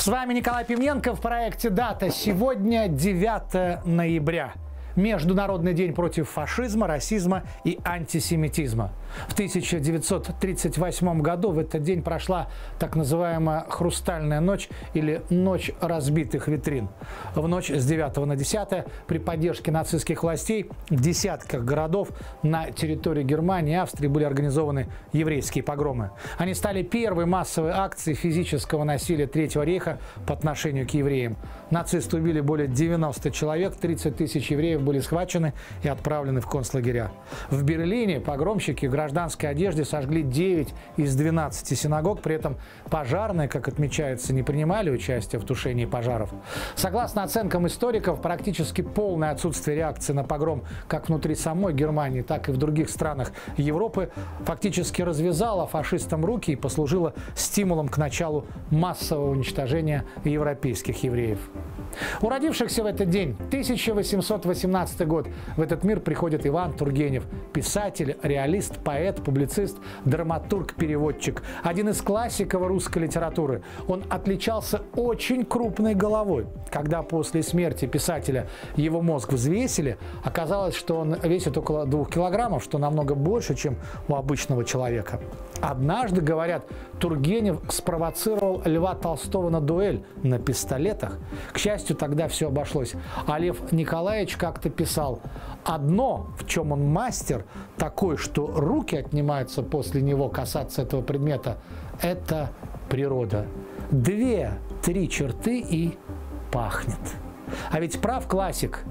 С вами Николай Пименко в проекте «Дата». Сегодня 9 ноября. Международный день против фашизма, расизма и антисемитизма. В 1938 году в этот день прошла так называемая «Хрустальная ночь» или «Ночь разбитых витрин». В ночь с 9 на 10 при поддержке нацистских властей в десятках городов на территории Германии и Австрии были организованы еврейские погромы. Они стали первой массовой акцией физического насилия Третьего рейха по отношению к евреям. Нацисты убили более 90 человек, 30 тысяч евреев были схвачены и отправлены в концлагеря. В Берлине погромщики в гражданской одежде сожгли 9 из 12 синагог, при этом пожарные, как отмечается, не принимали участие в тушении пожаров. Согласно оценкам историков, практически полное отсутствие реакции на погром как внутри самой Германии, так и в других странах Европы фактически развязало фашистам руки и послужило стимулом к началу массового уничтожения европейских евреев. У родившихся в этот день 1818 год в этот мир приходит Иван Тургенев, писатель, реалист, поэт, публицист, драматург, переводчик, один из классиков русской литературы. Он отличался очень крупной головой. Когда после смерти писателя его мозг взвесили, оказалось, что он весит около двух килограммов, что намного больше, чем у обычного человека. Однажды, говорят, Тургенев спровоцировал Льва Толстого на дуэль на пистолетах. К счастью, тогда все обошлось. А Лев Николаевич как-то писал, одно, в чем он мастер, такой, что руки отнимаются после него касаться этого предмета, это природа. Две, три черты и пахнет. А ведь прав классик.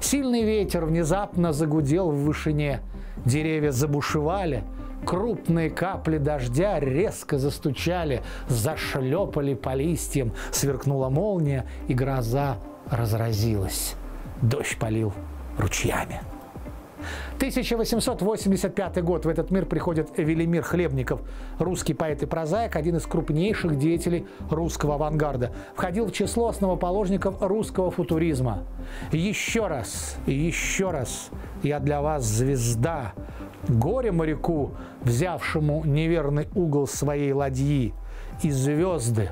Сильный ветер внезапно загудел в вышине. Деревья забушевали – Крупные капли дождя резко застучали, зашлепали по листьям, сверкнула молния, и гроза разразилась. Дождь полил ручьями. 1885 год. В этот мир приходит Велимир Хлебников, русский поэт и прозаик, один из крупнейших деятелей русского авангарда. Входил в число основоположников русского футуризма. Еще раз, еще раз, я для вас звезда, Горе моряку, взявшему неверный угол своей ладьи, и звезды.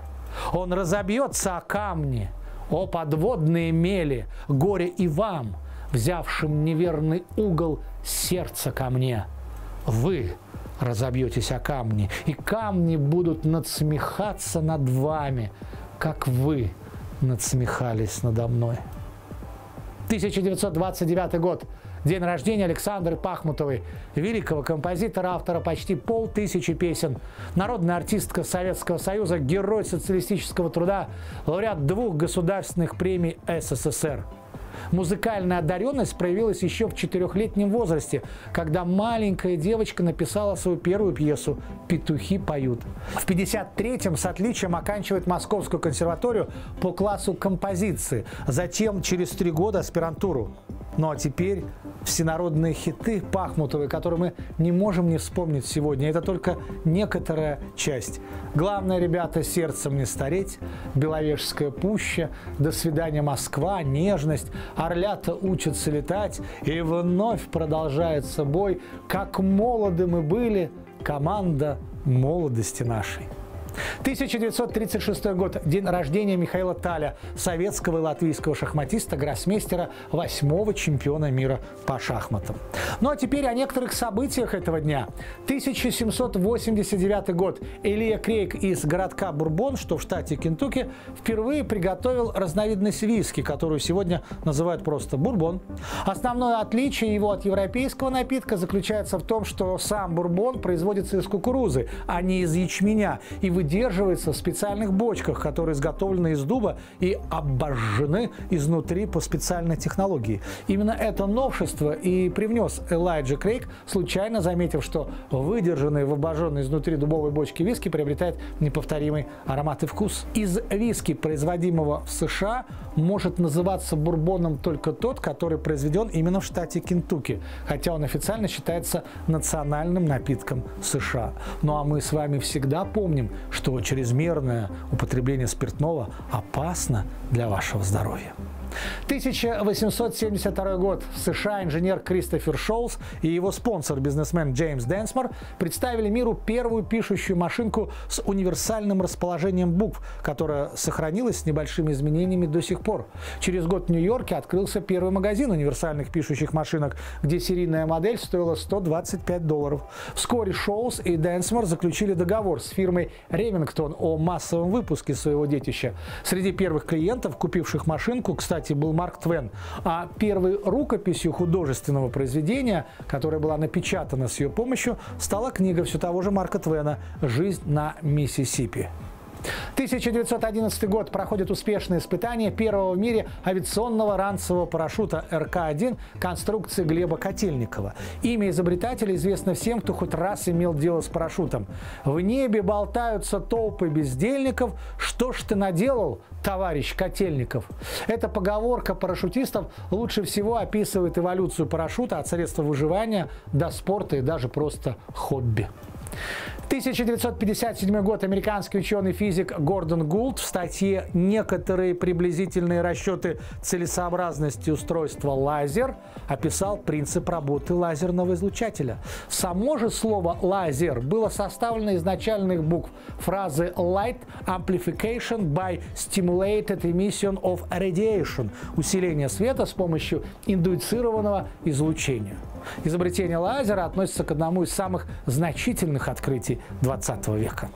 Он разобьется о камни, о подводные мели, горе и вам, взявшим неверный угол сердца ко мне. Вы разобьетесь о камни, и камни будут надсмехаться над вами, как вы надсмехались надо мной. 1929 год. День рождения Александры Пахмутовой, великого композитора, автора почти полтысячи песен, народная артистка Советского Союза, герой социалистического труда, лауреат двух государственных премий СССР. Музыкальная одаренность проявилась еще в четырехлетнем возрасте, когда маленькая девочка написала свою первую пьесу «Петухи поют». В 53-м с отличием оканчивает Московскую консерваторию по классу композиции, затем через три года аспирантуру. Ну а теперь всенародные хиты Пахмутовой, которые мы не можем не вспомнить сегодня. Это только некоторая часть. Главное, ребята, сердцем не стареть, Беловежская пуща, До свидания, Москва, нежность, Орлята учатся летать, и вновь продолжается бой. Как молоды мы были, команда молодости нашей. 1936 год. День рождения Михаила Таля, советского и латвийского шахматиста, гроссмейстера, восьмого чемпиона мира по шахматам. Ну а теперь о некоторых событиях этого дня. 1789 год. Илья Крейг из городка Бурбон, что в штате Кентукки, впервые приготовил разновидность виски, которую сегодня называют просто бурбон. Основное отличие его от европейского напитка заключается в том, что сам бурбон производится из кукурузы, а не из ячменя, и выдерживается в специальных бочках, которые изготовлены из дуба и обожжены изнутри по специальной технологии. Именно это новшество и привнес Элайджа Крейг, случайно заметив, что выдержанный в обожженной изнутри дубовой бочки виски приобретает неповторимый аромат и вкус. Из виски, производимого в США, может называться бурбоном только тот, который произведен именно в штате Кентукки, хотя он официально считается национальным напитком США. Ну а мы с вами всегда помним, что чрезмерное употребление спиртного опасно для вашего здоровья. 1872 год. В США инженер Кристофер Шоулс и его спонсор, бизнесмен Джеймс Денсмор, представили миру первую пишущую машинку с универсальным расположением букв, которая сохранилась с небольшими изменениями до сих пор. Через год в Нью-Йорке открылся первый магазин универсальных пишущих машинок, где серийная модель стоила 125 долларов. Вскоре Шоулс и Денсмор заключили договор с фирмой Ремингтон о массовом выпуске своего детища. Среди первых клиентов, купивших машинку, кстати, кстати, был Марк Твен. А первой рукописью художественного произведения, которая была напечатана с ее помощью, стала книга все того же Марка Твена «Жизнь на Миссисипи». 1911 год проходит успешное испытание первого в мире авиационного ранцевого парашюта РК-1 конструкции Глеба Котельникова. Имя изобретателя известно всем, кто хоть раз имел дело с парашютом. В небе болтаются толпы бездельников. Что ж ты наделал, товарищ Котельников? Эта поговорка парашютистов лучше всего описывает эволюцию парашюта от средства выживания до спорта и даже просто хобби. 1957 год американский ученый-физик Гордон Гулд в статье «Некоторые приблизительные расчеты целесообразности устройства лазер» описал принцип работы лазерного излучателя. Само же слово «лазер» было составлено из начальных букв фразы «light amplification by stimulated emission of radiation» – усиление света с помощью индуцированного излучения. Изобретение лазера относится к одному из самых значительных открытий 20 века.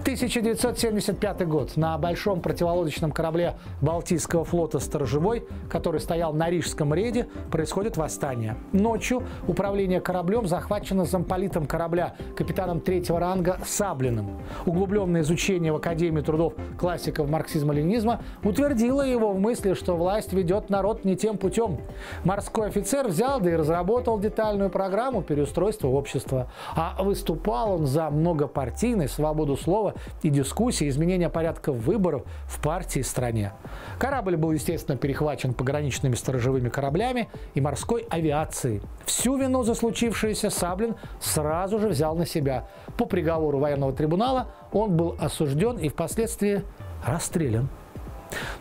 1975 год. На большом противолодочном корабле Балтийского флота «Сторожевой», который стоял на Рижском рейде, происходит восстание. Ночью управление кораблем захвачено замполитом корабля, капитаном третьего ранга Саблиным. Углубленное изучение в Академии трудов классиков марксизма-ленинизма утвердило его в мысли, что власть ведет народ не тем путем. Морской офицер взял да и разработал детальную программу переустройства общества. А выступал он за многопартийный, свободу слова и дискуссии изменения порядка выборов в партии и стране. Корабль был, естественно, перехвачен пограничными сторожевыми кораблями и морской авиацией. Всю вину за случившееся Саблин сразу же взял на себя. По приговору военного трибунала он был осужден и впоследствии расстрелян.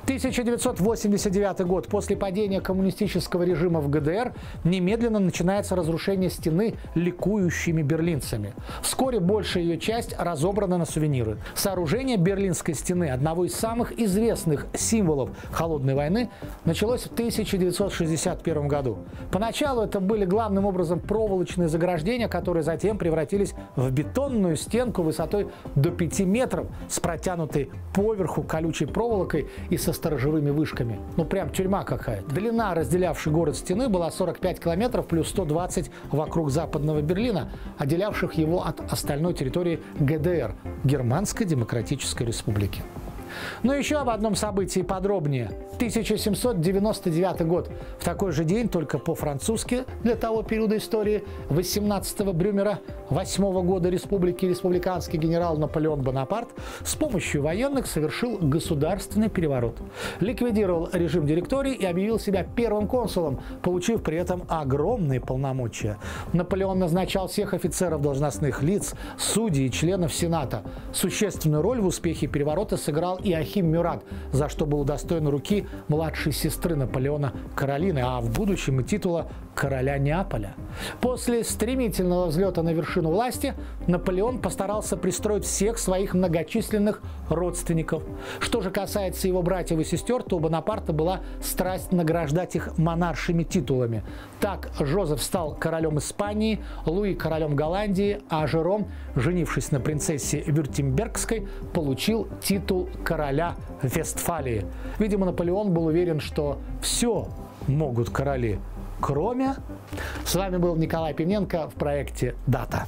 1989 год. После падения коммунистического режима в ГДР немедленно начинается разрушение стены ликующими берлинцами. Вскоре большая ее часть разобрана на сувениры. Сооружение Берлинской стены, одного из самых известных символов Холодной войны, началось в 1961 году. Поначалу это были главным образом проволочные заграждения, которые затем превратились в бетонную стенку высотой до 5 метров с протянутой поверху колючей проволокой и со сторожевыми вышками. Ну, прям тюрьма какая-то. Длина, разделявшей город стены, была 45 километров плюс 120 вокруг западного Берлина, отделявших его от остальной территории ГДР – Германской Демократической Республики. Но еще об одном событии подробнее. 1799 год. В такой же день, только по-французски для того периода истории, 18-го Брюмера 8 года республики республиканский генерал Наполеон Бонапарт с помощью военных совершил государственный переворот. Ликвидировал режим директории и объявил себя первым консулом, получив при этом огромные полномочия. Наполеон назначал всех офицеров должностных лиц, судей и членов Сената. Существенную роль в успехе переворота сыграл Иохим Мюрат, за что был удостоен руки младшей сестры Наполеона Каролины, а в будущем и титула короля Неаполя. После стремительного взлета на вершину власти Наполеон постарался пристроить всех своих многочисленных родственников. Что же касается его братьев и сестер, то у Бонапарта была страсть награждать их монаршими титулами. Так Жозеф стал королем Испании, Луи королем Голландии, а Жером, женившись на принцессе Вюртембергской, получил титул короля Вестфалии. Видимо, Наполеон был уверен, что все могут короли, кроме... С вами был Николай Пивненко в проекте «Дата».